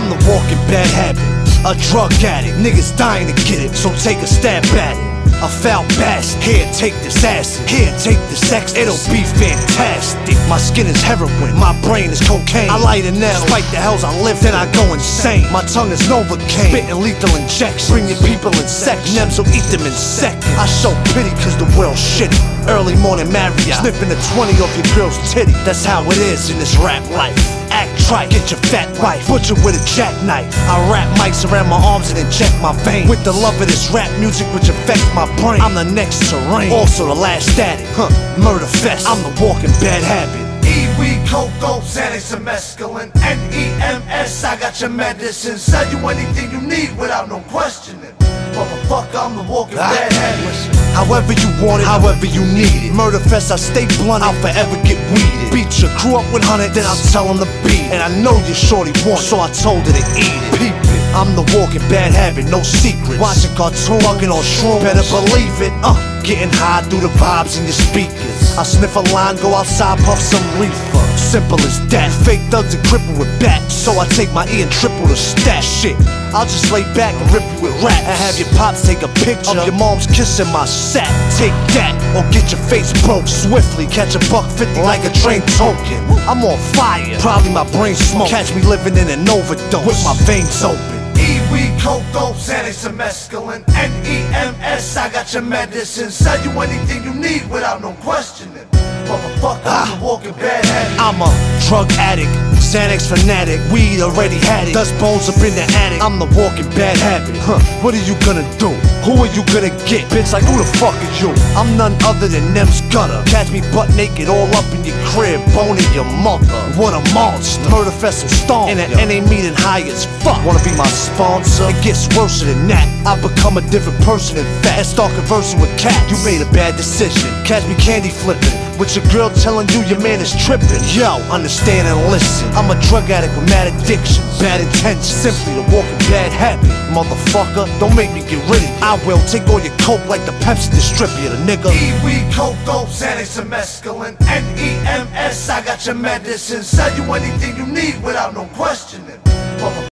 I'm the walking bad habit, a drug addict. Niggas dying to get it, so take a stab at it. A foul bastard. Here, take this acid. Here, take this sex. It'll be fantastic. My skin is heroin. My brain is cocaine. I light it now. Despite the hells I live, then I go insane. My tongue is Novocaine. Spitting lethal injections. Bringing people in seconds. Nems will eat them in seconds. I show pity cause the world's shitty. Early morning Marriott. Sniffing the 20 off your girl's titty. That's how it is in this rap life act trite. Get your fat wife, butcher with a jackknife. I wrap mics around my arms and inject my veins with the love of this rap music, which affects my brain. I'm the next terrain, also the last static. Huh, murder fest. I'm the walking bad habit. E weed, cocoa, Xanax, and mescaline. N-E-M-S, I got your medicine. Sell you anything you need without no questioning. Motherfucker, I'm the walking Ah. bad habit. However you want it, however you need it. Murder fest, I stay blunt, I'll forever get weeded. Beat your crew up with hundred, then I'll tell them to beat. And I know you shorty want so I told her to eat it. Peep it. I'm the walking bad habit, no secrets. Watching cartoon, fucking on shrooms, better believe it. Uh, getting high through the vibes in your speakers. I sniff a line, go outside, puff some reefer. Simple as that. Fake thugs and cripple with bats. So I take my E and triple the stat shit. I'll just lay back and rip you with rap. And have your pops take a picture of your mom's kissing my sack. Take that, or get your face broke swiftly. Catch a buck 50 like a train token. I'm on fire, probably my brain smoke. Catch me living in an overdose with my veins open. E weed, cocoa, Xanax, and mescaline. N-E-M-S, I got your medicine. Sell you anything you need without no questioning. Motherfucker, ah. I'm the walking bad habit. I'm a drug addict, Xanax fanatic, weed already had it. Dust bones up in the attic. I'm the walking bad habit. Huh, what are you gonna do? Who are you gonna get? Bitch, like who the fuck is you? I'm none other than Nem's Gutter. Catch me butt naked all up in your crib, boning your mother. What a monster. Murder fest and storm. In an NA meeting high as fuck. Wanna be my sponsor? It gets worse than that. I become a different person in fact. And start conversing with cats. You made a bad decision. Catch me candy flipping. With your girl telling you your man is tripping. Yo, understand and listen. I'm a drug addict with mad addictions, bad intentions. Simply the walking bad habit. Motherfucker, don't make me get rid of you. I will take all your coke like the Pepsi distributor, nigga. E weed, cocoa, Xanax, and mescaline. N-E-M-S, I got your medicine. Sell you anything you need without no questioning. Motherfucker.